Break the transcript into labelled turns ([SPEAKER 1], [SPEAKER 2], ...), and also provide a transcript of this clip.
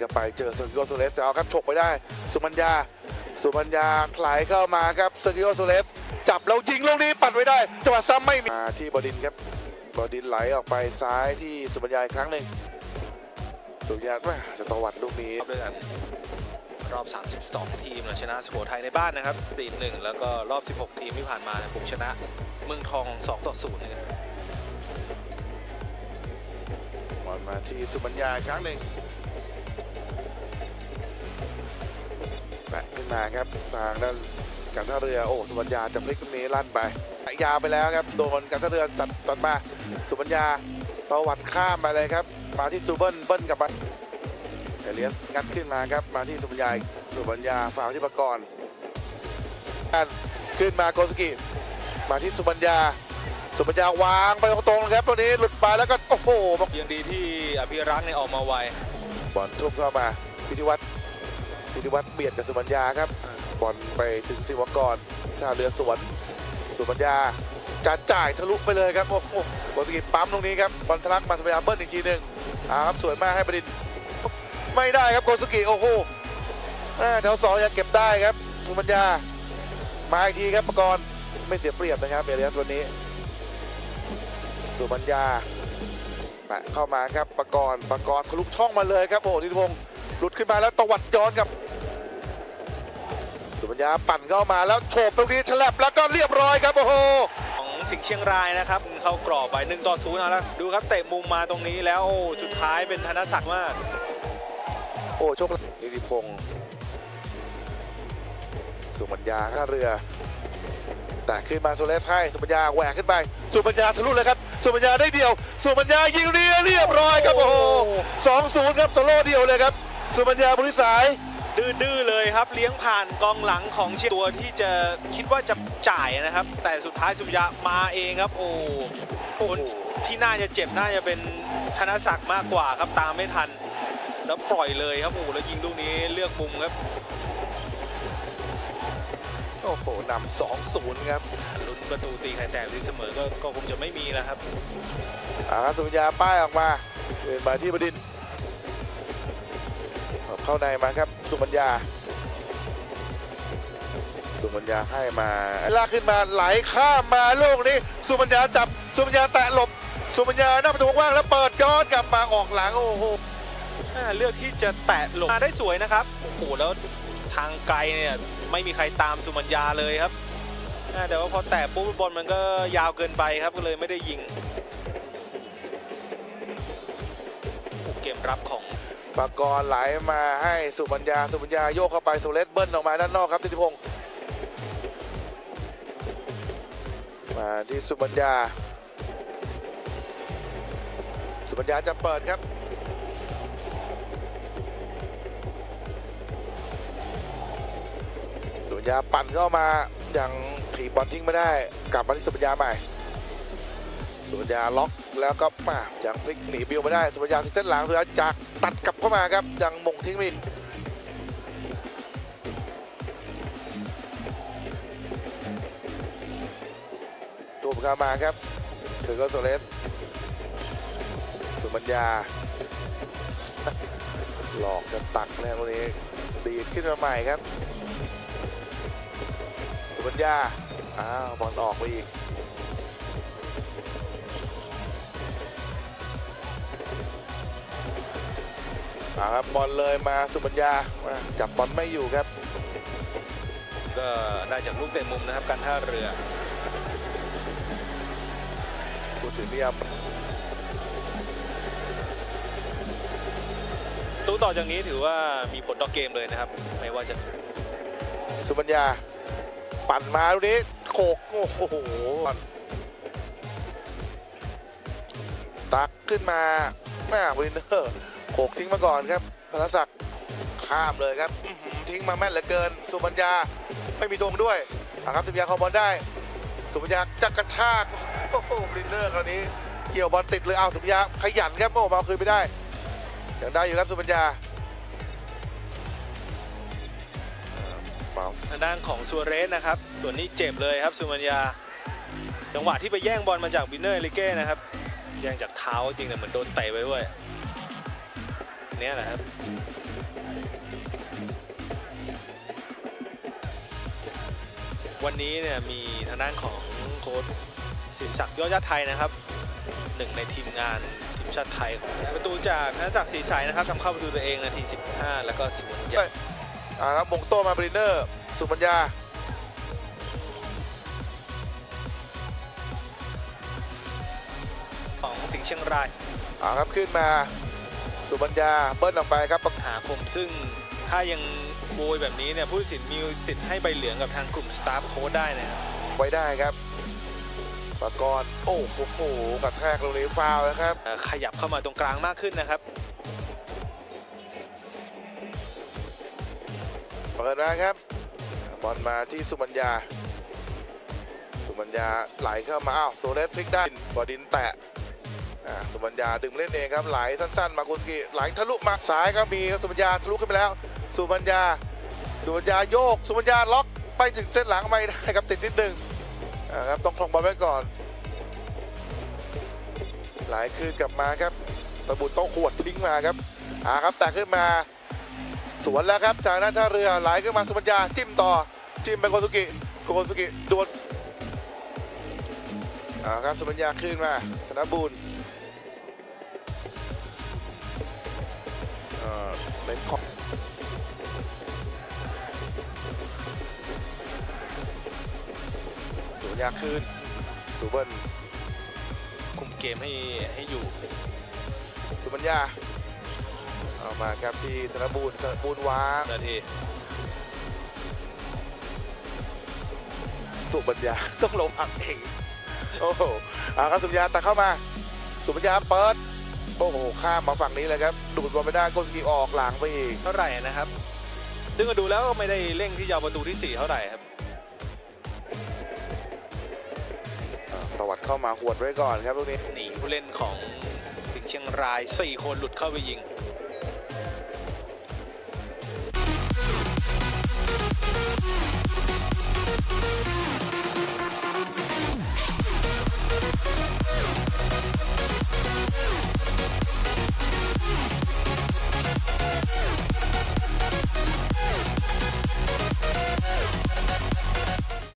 [SPEAKER 1] กลับไปเจอเซอร์กิโอโซเลสเอาครับฉกไปได้ สุมัญญา สุมัญญาไหลเข้ามาครับเซอร์กิโอโซเลสจับแล้วยิงลูกนี้ปัดไว้ได้จังหวะซ้ำไม่มีมาที่บดินทร์ครับบดินทร์ไหลออกไปซ้ายที่สุมัญญาอีกครั้งหนึ่งสุมัญญาแม่จะตวัดลูกนี้
[SPEAKER 2] รอบด้วยกันรอบ 32 ทีมนะชนะสุโขทัยในบ้านนะครับตีหนึ่งแล้วก็รอบ 16 ทีมที่ผ่านมาเนี่ยผมชนะเมืองทอง 2 ต่อ0นะครับ
[SPEAKER 1] บอลมาที่สุมัญญาอีกครั้งหนึ่ง แปะขึ้นมาครับทางด้านการท่าเรือโอ้สุมัญญาจะพลิกตรงนี้ลั่นไปยาวไปแล้วครับโดนการท่าเรือตัดตัดมาสุมัญญาตวัดข้ามไปเลยครับ มาที่ซูเบิลเบิ้ลกลับมาเอเลียสงัดขึ้นมาครับมาที่สุมัญญาอีกสุมัญญาฝากที่ประกรณ์ขึ้นมาโกสกิมาที่สุมัญญาสุมัญญาวางไปตรงๆครับตัวนี้หลุดไปแล้วก็โอ้โห
[SPEAKER 2] ยังดีที่อภิรักษ์เนี่ยออกมาไว
[SPEAKER 1] บอลทุ่มเข้ามาพิธิวัตร พิธิวัตรเบียดกับสุมัญญาครับบอลไปถึงศิวกรชาเรือสวนสุมัญญาจะจ่ายทะลุไปเลยครับโอ้โหบอลสกิดปั๊มตรงนี้ครับบอลทะลักมาสุมัญญาเบิ้ลอีกทีหนึ่งอ่าครับสวยมากให้บดินไม่ได้ครับโกสกิโอ้โหแถวสองยังเก็บได้ครับสุมัญญามาอีกทีครับประกรณ์ไม่เสียเปรียบนะครับเอเลียสตัวนี้ สุมัญญาแปะเข้ามาครับประกรณ์ประกรณ์ทะลุช่องมาเลยครับโอ้โหธิพงศ์หลุดขึ้นมาแล้วตวัดย้อนกับ ญญาปั่นเข้ามาแล้วโฉบตรงนี้ฉลับแล้วก็เรียบร้อยครับโอ้โห
[SPEAKER 2] ของสิงห์เชียงรายนะครับเขากรอบไป1ต่อ0เอาละดูครับเตะมุมมาตรงนี้แล้วสุดท้ายเป็นธนศักดิ์มาก
[SPEAKER 1] โอ้โชคนิติพงศ์สุปัญญาท่าเรือ แต่ขึ้นมาโซเลสให้สุปัญญาแหวกขึ้นไป สุปัญญาทะลุเลยครับ สุปัญญาได้เดียว สุปัญญายิงเรียเรียบร้อยครับโอ้โหสองศูนย์ครับโซโล่เดียวเลยครับ สุปัญญาบริสาย
[SPEAKER 2] ดื้อๆเลยครับ เลี้ยงผ่านกองหลังของเชียงตัวที่จะคิดว่าจะจ่ายนะครับ แต่สุดท้ายสุริยะมาเองครับ โอ้คนที่น่าจะเจ็บน่าจะเป็นธนศักดิ์มากกว่าครับตามไม่ทัน แล้วปล่อยเลยครับโอ้แล้วยิงลูกนี้เลือกมุมครับ
[SPEAKER 1] โอ้โหนำสองศูนย์ครับ
[SPEAKER 2] ลุ้นประตูตีไข่แตกหรือเสมอ ก็ก็คงจะไม่มีแล้วครับ
[SPEAKER 1] อาสุญญาป้ายออกมาเดินมาที่บดินทร์เข้าในมาครับ สุมัญญา สุมัญญาให้มาลากขึ้นมาไหลข้ามมาลูกนี้สุมัญญาจับสุมัญญาแตะหลบสุมัญญาหน้าประตูว่างแล้วเปิดย้อนกลับมาออกหลังโอ้โห
[SPEAKER 2] อ่าเลือกที่จะแตะหลบมาได้สวยนะครับโอ้โหแล้วทางไกลเนี่ยไม่มีใครตามสุมัญญาเลยครับแต่ว่าพอแตะปุ๊บบอลมันก็ยาวเกินไปครับก็เลยไม่ได้ยิงเกมรับของ
[SPEAKER 1] ปากรไหลมาให้สุมัญญาสุมัญญาโยกเข้าไปสุเลสเบิ้ลออกมาด้านนอกครับทิติพงศ์มาที่สุมัญญา สุมัญญาจะเปิดครับสุมัญญาปั่นเข้ามาอย่างถีบบอลทิ้งไม่ได้กลับมาที่สุมัญญาใหม่สุมัญญาล็อก แล้วก็มาอย่างพลิกหนีบิวไม่ได้สุมัญญาที่เส้นหลังสุมัญญาจากตัดกลับเข้ามาครับยังมงทิ้งมินตัวเข้ามาครับเซอร์โกโซเลสสุมัญญา หลอกจะตักแน่วันนี้ดีดขึ้นมาใหม่ครับสุมัญญาอ้าวบอลออกไปอีก ครับบอลเลยมาสุปัญญามาจับบอลไม่อยู่ครับ
[SPEAKER 2] ก็ได้จากลูกเตะมุมนะครับการท่าเรือ
[SPEAKER 1] พูดถึงพี่ย
[SPEAKER 2] ตู้ต่อจากนี้ถือว่ามีผลต่อเกมเลยนะครับ ไม่ว่าจะ
[SPEAKER 1] สุปัญญา ปั่นมาดูนี้โขกโอ้โหตักขึ้นมาหน้าวินเนอร์ โขกทิ้งมาก่อนครับธนศักดิ์ข้ามเลยครับทิ้งมาแม่นเหลือเกิน สุมัญญาไม่มีตรงด้วยอะครับสุมัญญาคอมบอลได้ สุมัญญาจะกระชากโอ้โหวินเนอร์คราวนี้ เกี่ยวบอลติดเลยเอาสุมัญญาขยันครับโอ้มาเอาคืนไม่ได้ยังได้อยู่ครับสุมัญญา
[SPEAKER 2] ทางด้านของซัวเรสนะครับ ส่วนนี้เจ็บเลยครับสุมัญญา จังหวะที่ไปแย่งบอลมาจากวินเนอร์เอลิเก้นะครับ แย่งจากเท้าจริงแต่เหมือนโดนเตะไปด้วย นี้แหละครับวันนี้เนี่ยมีทางด้านของโค้ชสินศักดิ์ยอดชาไทยนะครับหนึ่งในทีมงานทีมชาติไทยประตูจากนักศักดิ์ศรีสายนะครับทำเข้าประตูตัวเองนาที 15 แล้วก็สุบัญญา
[SPEAKER 1] ครับมงโตมาบริเนอร์สุบัญญา
[SPEAKER 2] ของสิงเชียงราย
[SPEAKER 1] ครับขึ้นมา สุปัญญาเบิ้ลออกไปครับ
[SPEAKER 2] หาคมซึ่งถ้ายังโวยแบบนี้เนี่ยผู้ตัดสินมีสิทธิ์ให้ใบเหลืองกับทางกลุ่มสตาฟโค้ชได้นะครับ
[SPEAKER 1] ไว้ได้ครับปากรณ์โอ้โหกระแทกลงในฟาวล์นะครับ
[SPEAKER 2] เอ่อขยับเข้ามาตรงกลางมากขึ้นนะครับ
[SPEAKER 1] เปิดมาครับ บอลมาที่สุมัญญา สุมัญญาไหลเข้ามา อ้าวโซเลสพลิกได้บอดินแตะอ่า สุมัญญาดึงเล่นเองครับไหลสั้นๆ มากุสกิไหลทะลุมาซ้ายก็มีครับสุมัญญาทะลุขึ้นไปแล้ว สุมัญญา สุมัญญาโยก สุมัญญาล็อกไปถึงเส้นหลังไม่ได้ครับติดนิดนึงครับต้องคลองบอลไว้ก่อน ไหลคืนกลับมาครับตะบุญต้องขวดทิ้งมาครับอ่าครับแต่ขึ้นมาสวนแล้วครับจากนั้นท่าเรือไหลขึ้นมาสุปัญญาจิ้มต่อจิ้มไปโกสุกิโกสุกิดวลเอาครับสุปัญญาขึ้นมาธนบูร เล่นของสุปัญญาขึ้นสุเบิล
[SPEAKER 2] คุมเกมให้ให้อยู่
[SPEAKER 1] สุปัญญาเอามาครับที่ธนบูรณ์ธนบูรณ์วาง
[SPEAKER 2] นาที
[SPEAKER 1] สุปัญญาต้องลงอักเองโอ้โหเอาครับสุปัญญาตัดเข้ามา สุปัญญาเปิด โอ้โหข้ามมาฝั่งนี้เลยครับ ดูดบอลไม่ได้โกสกีออกหลังไปอีก
[SPEAKER 2] เท่าไหร่นะครับดึงมาดูแล้วก็ไม่ได้เร่งที่จะเอาประตูที่ 4 เท่าไหร่ครับ
[SPEAKER 1] อ่าตวัดเข้ามาหวดไว้ก่อนครับลูกนี้
[SPEAKER 2] หนีผู้เล่นของสิงห์เชียงราย 4 คนหลุดเข้าไปยิง